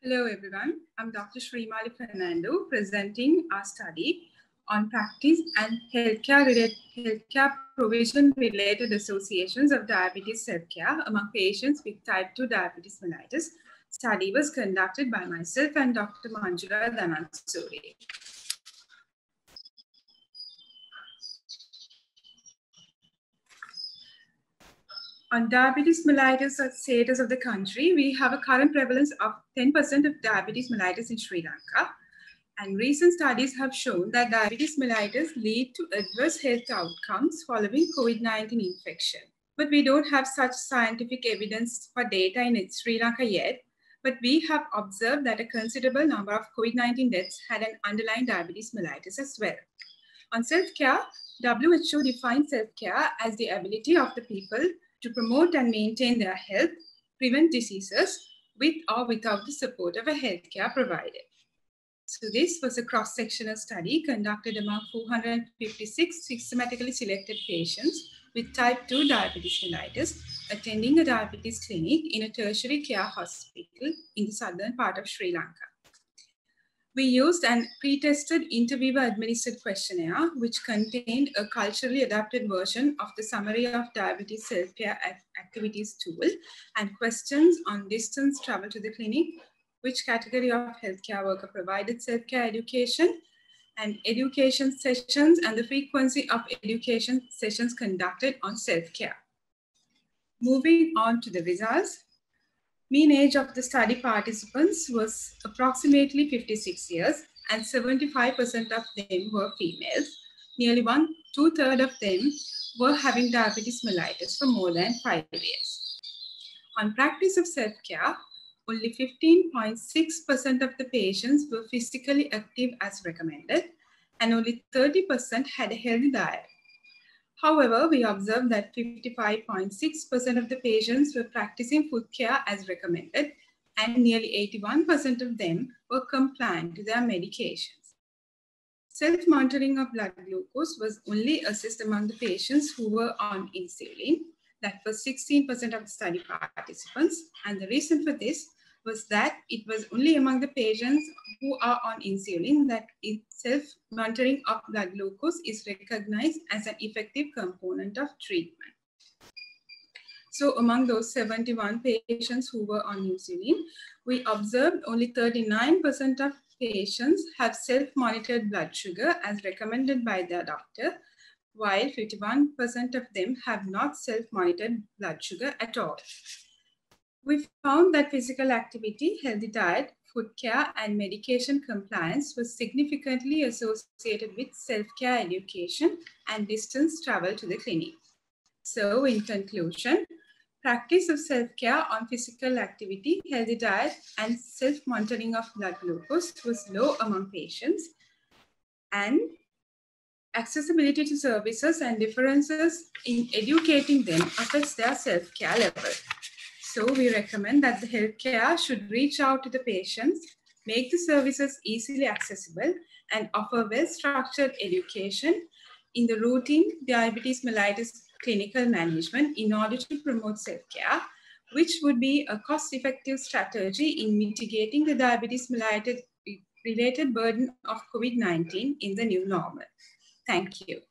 Hello, everyone. I'm Dr. Srimali Fernando presenting our study on practice and healthcare, related, healthcare provision related associations of diabetes self-care among patients with type 2 diabetes mellitus. Study was conducted by myself and Dr. Manjula Dhanansuri. On diabetes mellitus status of the country, we have a current prevalence of 10% of diabetes mellitus in Sri Lanka. And recent studies have shown that diabetes mellitus lead to adverse health outcomes following COVID-19 infection. But we don't have such scientific evidence for data in Sri Lanka yet. But we have observed that a considerable number of COVID-19 deaths had an underlying diabetes mellitus as well. On self-care, WHO defines self-care as the ability of the people to promote and maintain their health, prevent diseases with or without the support of a healthcare provider. So this was a cross-sectional study conducted among 456 systematically selected patients with type 2 diabetes mellitus attending a diabetes clinic in a tertiary care hospital in the southern part of Sri Lanka. We used an pre-tested interviewer administered questionnaire, which contained a culturally adapted version of the summary of diabetes self-care activities tool and questions on distance travel to the clinic, which category of healthcare worker provided self-care education, and education sessions and the frequency of education sessions conducted on self-care. Moving on to the results, Mean age of the study participants was approximately 56 years and 75% of them were females. Nearly one, two thirds of them were having diabetes mellitus for more than five years. On practice of self-care, only 15.6% of the patients were physically active as recommended and only 30% had a healthy diet. However, we observed that 55.6% of the patients were practicing foot care as recommended, and nearly 81% of them were compliant to their medications. Self-monitoring of blood glucose was only assessed among the patients who were on insulin. That was 16% of the study participants. And the reason for this was that it was only among the patients who are on insulin that self-monitoring of blood glucose is recognized as an effective component of treatment. So among those 71 patients who were on insulin, we observed only 39% of patients have self-monitored blood sugar as recommended by their doctor, while 51% of them have not self-monitored blood sugar at all. We found that physical activity, healthy diet, foot care, and medication compliance was significantly associated with self-care education and distance travel to the clinic. So in conclusion, practice of self-care on physical activity, healthy diet, and self-monitoring of blood glucose was low among patients. And accessibility to services and differences in educating them affects their self-care level. So we recommend that the healthcare should reach out to the patients, make the services easily accessible, and offer well-structured education in the routine diabetes mellitus clinical management in order to promote self-care, which would be a cost-effective strategy in mitigating the diabetes mellitus related burden of COVID-19 in the new normal. Thank you.